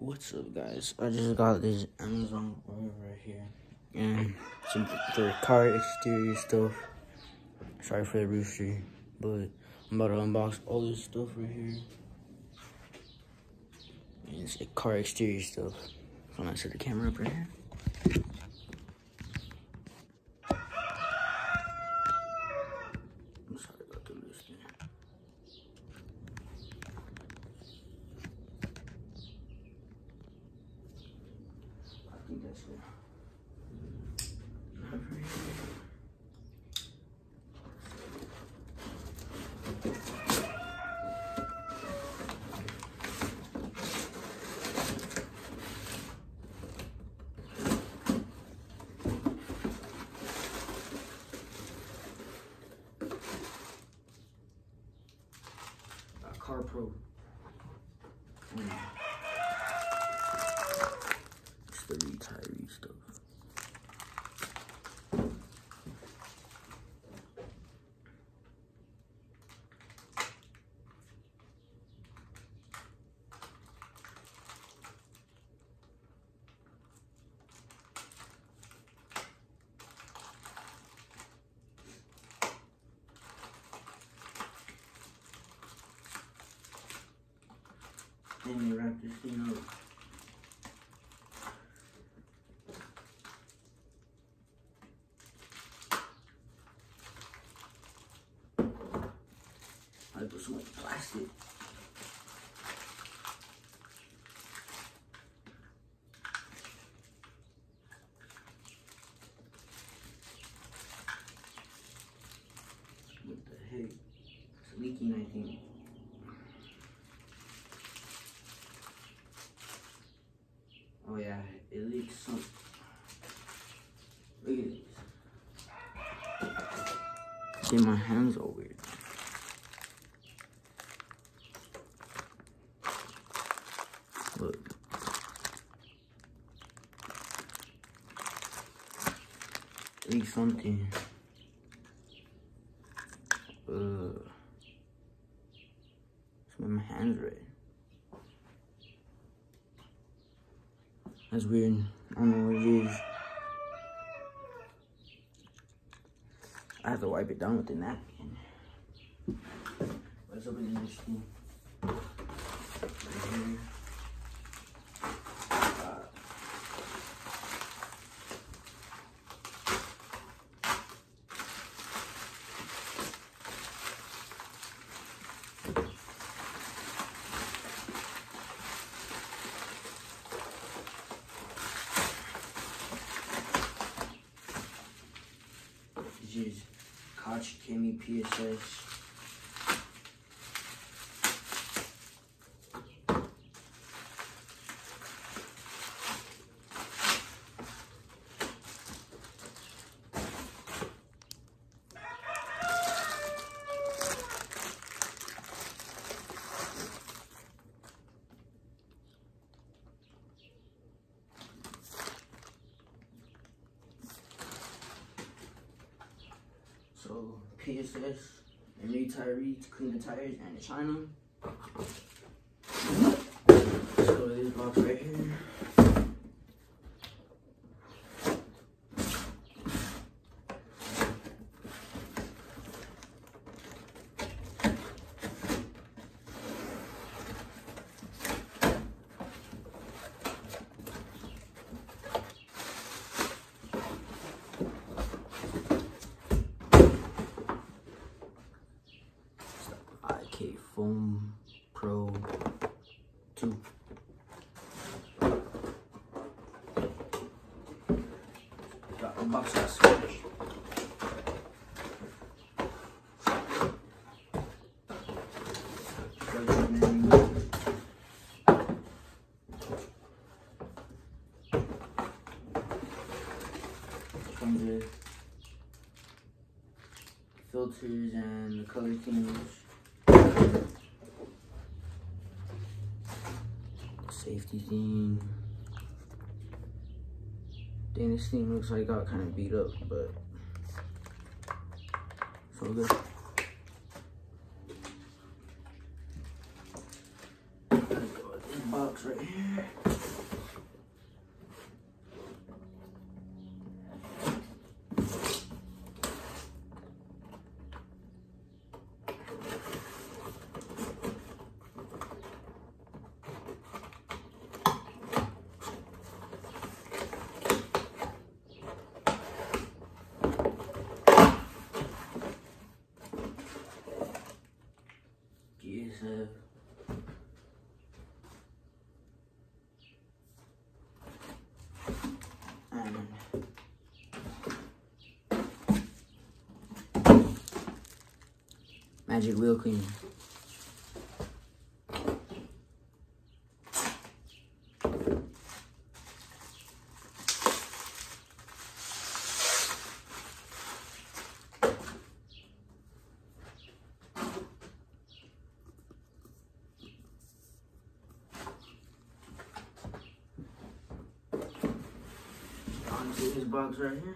What's up, guys? I just got this Amazon order right here, and some for car exterior stuff. Sorry for the rooster, but I'm about to unbox all this stuff right here. And it's like car exterior stuff. I'm gonna set the camera up right here. I'm sorry about the rooster. I think that's it. Uh, Car Pro. Mm. The retiree stuff. Wrap this thing up. I put so much plastic. What the heck? It's leaking, I think. Oh yeah, it leaks some. Look at this. See, my hands are weird. Look. Leak something. Uh. My hands red. That's weird. I don't know what it is. I have to wipe it down with a napkin. Right here. Uh, This is Chemie PSS. PSS and retiree to clean the tires and china. Let's go to this box right here. IK Foam Pro 2. Got a box of filters and the color things. Safety thing. Dang, this thing looks like it got kind of beat up, but so good. Go box right here. GSF. And Magic Wheel Cleaner. Onto this box right here.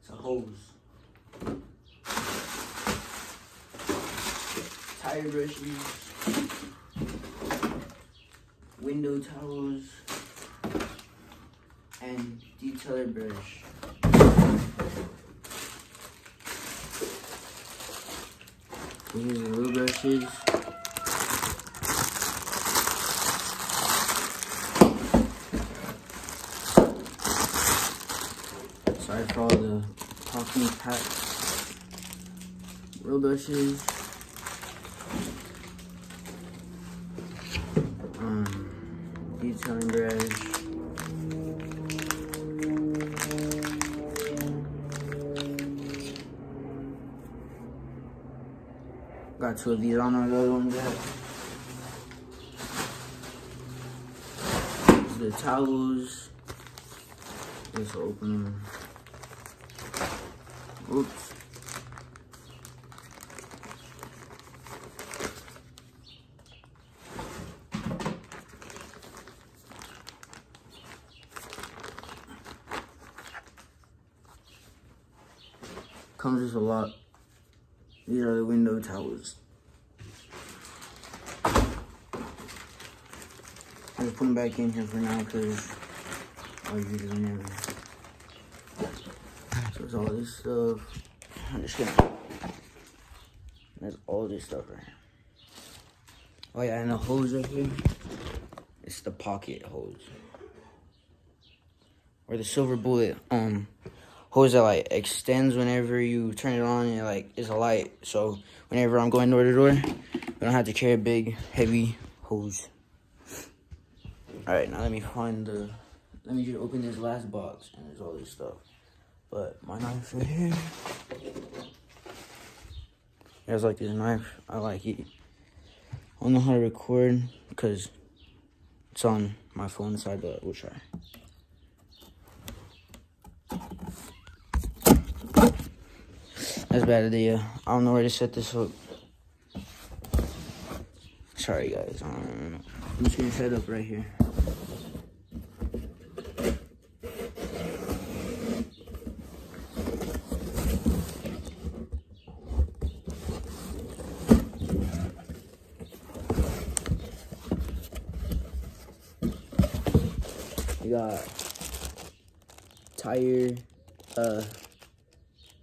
It's a hose. Window towels, and detailer brush. These are wheel brushes. Sorry for all the talking pat. Wheel brushes. um, brush. Got two of these on our other one got. The towels. Let's open them. Oops. Comes with a lot. These are the window towers. Just putting back in here for now because I'll use it whenever. So it's all this stuff. I'm just gonna. That's all this stuff right here. Oh yeah, and the hose right here. It's the pocket hose. Or the silver bullet um hose that like extends whenever you turn it on and like it's a light. So whenever I'm going door to door, we don't have to carry a big heavy hose. Alright, now let me find the let me just open this last box and there's all this stuff. But my knife right here. There's like this knife. I like it. I don't know how to record because it's on my phone side, but we'll try. That's bad idea. I don't know where to set this up. Sorry, guys. I'm just gonna set up right here. We got tire, uh,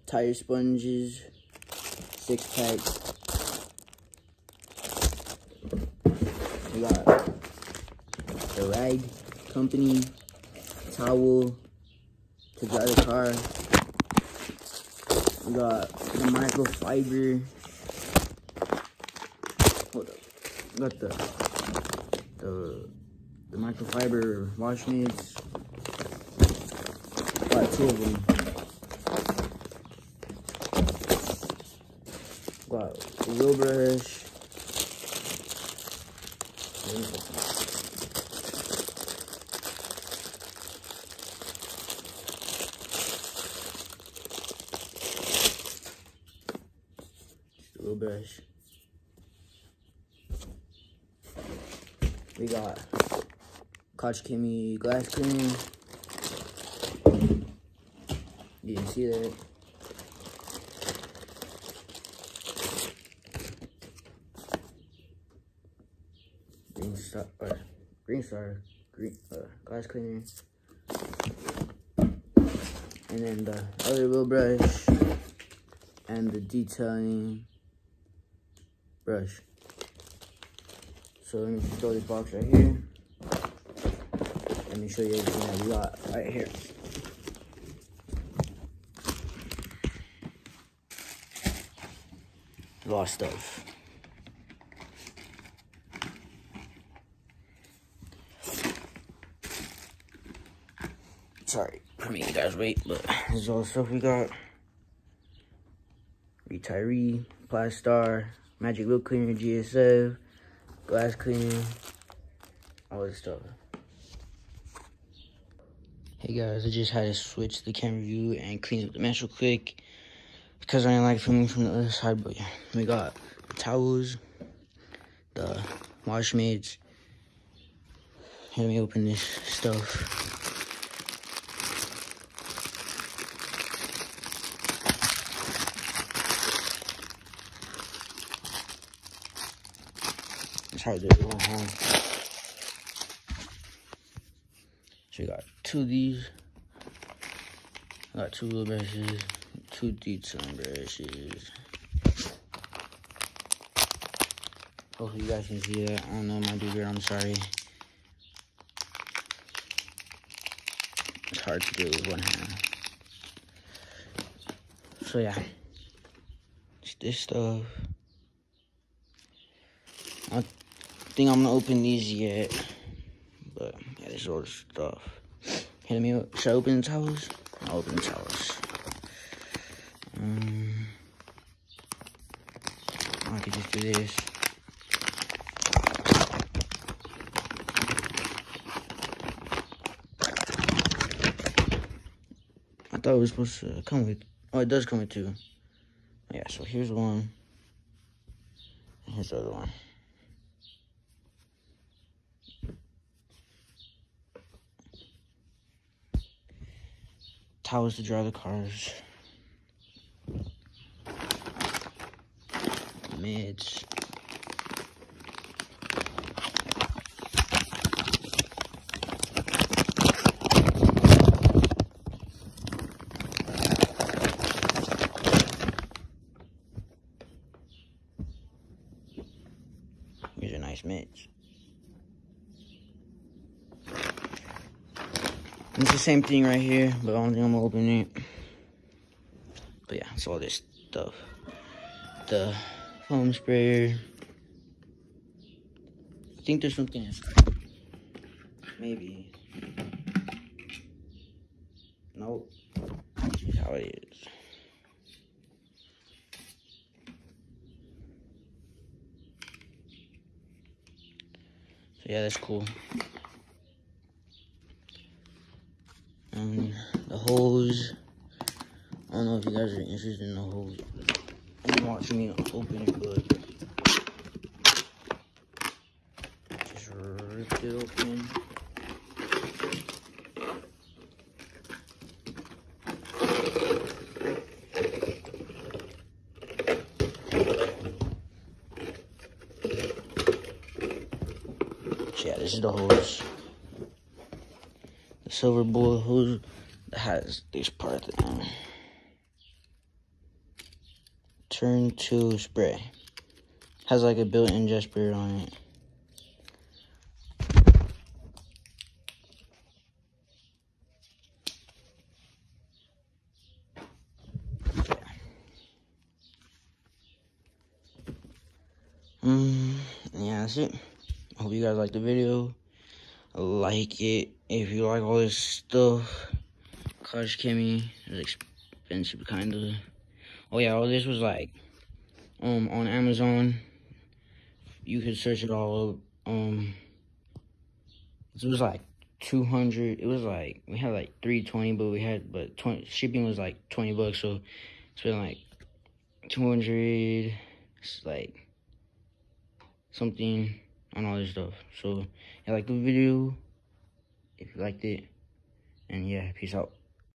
tire sponges, six packs. We got the rag company towel to dry the car. We got the microfiber. Hold up. We got the the the microfiber wash mitts. Got two of them. Wheel brush. brush. We got Koch Chemie glass cleaner. You can see that. Green star, uh, green star, green uh, glass cleaner. And then the other wheel brush and the detailing brush. So let me throw this box right here. Let me show you everything that we got right here. A lot of stuff. Sorry for me, you guys wait, but this is all the stuff we got. Retiree, Plast Star, Magic Wheel Cleaner, GSF, Glass Cleaner, all this stuff. Hey guys, I just had to switch the camera view and clean up the mesh real quick because I didn't like filming from the other side, but yeah, we got the towels, the wash mitts. Let me open this stuff. Home. Mm-hmm. So we got two of these. I got two little brushes, two detailing brushes. Hopefully you guys can see that. I don't know my dude, I'm sorry. It's hard to do with one hand. So yeah. It's this stuff. I think I'm gonna open these yet. But yeah, this is all the stuff. Hit me up. Should I open the towels? I'll open the towels. Um, I could just do this. I thought it was supposed to come with. Oh, it does come with two. Yeah, so here's one. Here's the other one. Towels to dry the cars. Mids. These are nice mitts. It's the same thing right here, but I don't think I'm gonna open it. But yeah, it's all this stuff. The foam sprayer. I think there's something else. Maybe. Nope. How it is. So yeah, that's cool. Um, the hose. I don't know if you guys are interested in the hose. I'm watching me open it, but just ripped it open. Yeah, this is the hose silver bullet hose has this part um, turn to spray has like a built-in jet sprayer on it Um, yeah, that's it. I hope you guys liked the video. Like it if you like all this stuff. Koch Chemie is expensive, kind of. Oh yeah, all this was like um on Amazon. You could search it all up. Um, it was like 200. It was like we had like 320, but we had but 20 shipping was like 20 bucks. So it's been like 200 it's like something and all this stuff. So, yeah, like the video if you liked it. And yeah, peace out.